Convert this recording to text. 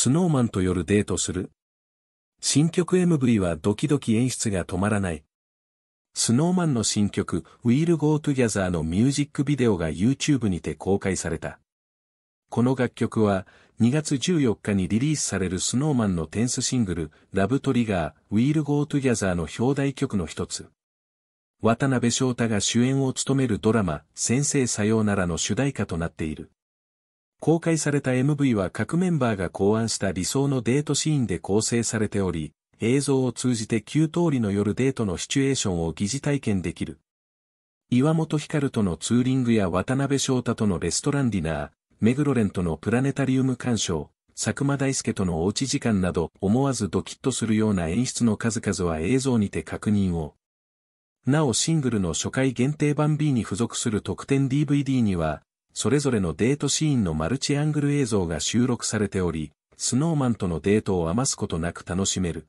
スノーマンと夜デートする新曲 MV はドキドキ演出が止まらない。スノーマンの新曲 We'll Go Together のミュージックビデオが YouTube にて公開された。この楽曲は2月14日にリリースされるスノーマンのテンスシングルラブトリガー We'll Go Together の表題曲の一つ。渡辺翔太が主演を務めるドラマ先生さようならの主題歌となっている。公開された MV は各メンバーが考案した理想のデートシーンで構成されており、映像を通じて9通りの夜デートのシチュエーションを疑似体験できる。岩本光とのツーリングや渡辺翔太とのレストランディナー、目黒蓮とのプラネタリウム鑑賞、佐久間大介とのおうち時間など思わずドキッとするような演出の数々は映像にて確認を。なおシングルの初回限定版 B に付属する特典 DVD には、それぞれのデートシーンのマルチアングル映像が収録されており、スノーマンとのデートを余すことなく楽しめる。